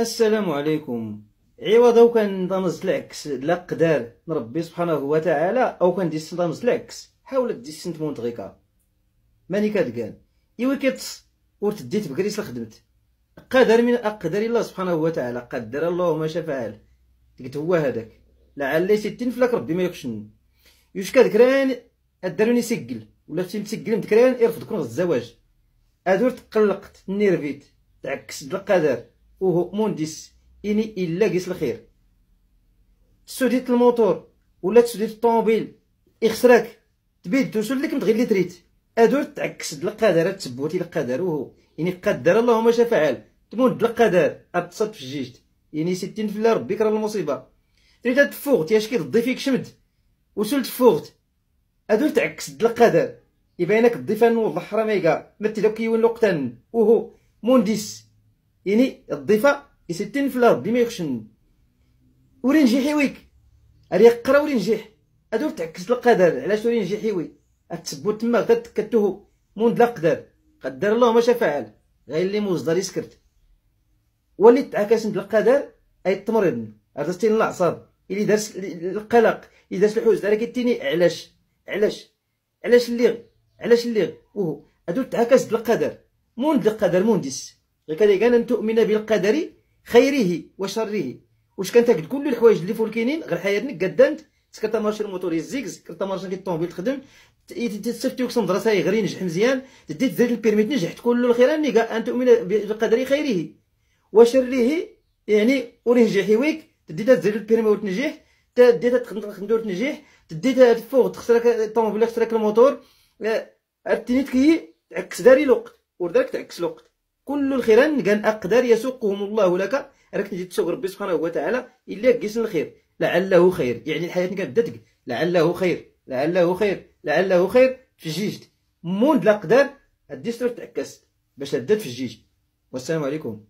السلام عليكم. عوض أو كان ضمز العكس لا قدار ربي سبحانه وتعالى أو كان ديس ضمز العكس حاولت ديس سنت مونتغيكا. ماني كان إيوا كيتص ورتديت بكريس لخدمت قدر من أقدر الله سبحانه وتعالى. قدر الله ما شاء فعل. قلت هو هذاك. لعل ستين فلاك ربي ما يخشن يوش كذكران اداروني سجل. ولا فتي مسجل مذكران يرفض كون الزواج ادور تقلقت. نيرفيت. تعكس القدر. وهو مونديس إني إلا قيس الخير. تسوديت الموتور ولا تسوديت الطوموبيل. يخسرك تبيد توصل لك متغير اللي تريت. أدور تعكس القدر تسبوتي القدر. وهو يعني قدر الله ما فعل. تمود القدر. أتصد في الجيجت يعني ستين في ربي كرا المصيبة. تريد تفوغت ياش كي فيك شمد وصلت فوغت. أدور تعكس القدر. يبينك الضيفة نوضح حراميكا مثل كيوين لوقتان وهو مونديس يعني الضيفة يستين في الأرض ديما يخشن. وري نجي حيويك أري قرا وري نجيح ادور تعكس القدر. علاش وري نجي حيوي؟ أتسبو تما تكتوه موند لا قدر. قدر الله ما فعل. غير اللي مصدر يسكرت. ولي تعكس القدر أي التمريض عرفتي الأعصاب. اللي دارس القلق. اللي دارس الحوز. راه كيتيني علاش؟ علاش؟ علاش اللي؟ علاش اللي؟ وهو ادور تعكس القدر. موند القدر مونديس. كان أن تؤمن بالقدر خيره وشره. واش كانت هاد كل الحوايج اللي فولكينين؟ غير حياتنا قدامت سكرت مارشي الموتور يزيكز سكرت مارشي كي الطوموبيل تخدم تستفتي وكسم دراسة غير ينجح مزيان تدي تزيد البيرمي تنجح كل الخير. أن تؤمن بقدر خيره وشره يعني ورينجح ويك تدي تزيد البيرمي وتنجح تدي تخدم تنجح تدي تفوق تخسرك الطوموبيل تخسرك الموتور. التينيت كي تعكس داري الوقت ورداك تعكس الوقت. كل الخيران كان أقدار يسوقهم الله لك. راك تجي تسوق ربي سبحانه وتعالى إلا قيس الخير. لعله خير. يعني الحياة كانت لعله خير. لعله خير. لعله خير. في الجيجت موند الأقدار الدستور تعكس باش هدات في الجيج والسلام عليكم.